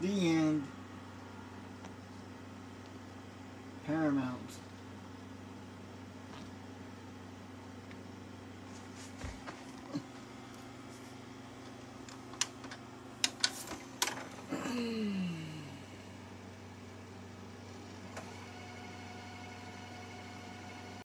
The end. Paramount.